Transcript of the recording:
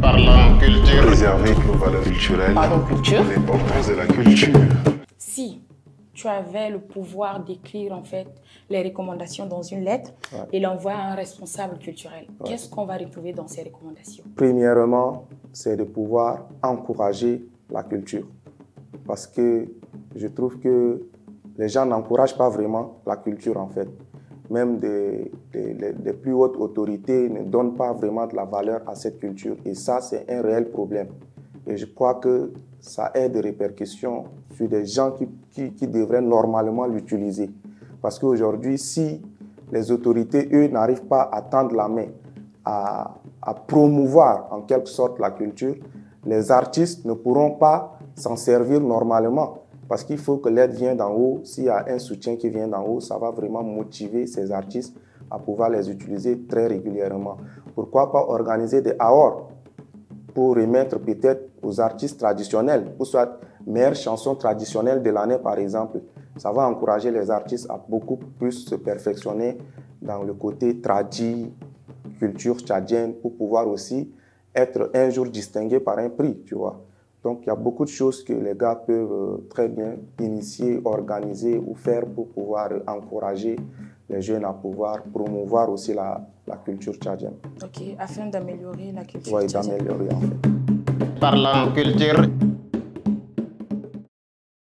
Parlant culture. Préserver nos valeurs culturelles. Pardon, culture? L'importance de la culture. Si tu avais le pouvoir d'écrire en fait les recommandations dans une lettre et l'envoyer à un responsable culturel, qu'est-ce qu'on va retrouver dans ces recommandations? Premièrement, c'est de pouvoir encourager la culture. Parce que je trouve que les gens n'encouragent pas vraiment la culture en fait. Même des, des, plus hautes autorités ne donnent pas vraiment de la valeur à cette culture. Et ça, c'est un réel problème. Et je crois que ça a des répercussions sur des gens qui, qui, devraient normalement l'utiliser. Parce qu'aujourd'hui, si les autorités, eux, n'arrivent pas à tendre la main, à, à promouvoir en quelque sorte la culture, les artistes ne pourront pas s'en servir normalement. Parce qu'il faut que l'aide vienne d'en haut. S'il y a un soutien qui vient d'en haut, ça va vraiment motiver ces artistes à pouvoir les utiliser très régulièrement. Pourquoi pas organiser des AOR pour remettre peut-être aux artistes traditionnels, ou soit meilleure chanson traditionnelle de l'année par exemple. Ça va encourager les artistes à beaucoup plus se perfectionner dans le côté tradi, culture tchadienne, pour pouvoir aussi être un jour distingué par un prix, tu vois. Donc il y a beaucoup de choses que les gars peuvent euh, très bien initier, organiser ou faire pour pouvoir encourager les jeunes à pouvoir promouvoir aussi la, la culture tchadienne. Ok, afin d'améliorer la culture Oui, d'améliorer en fait. Parlant culture.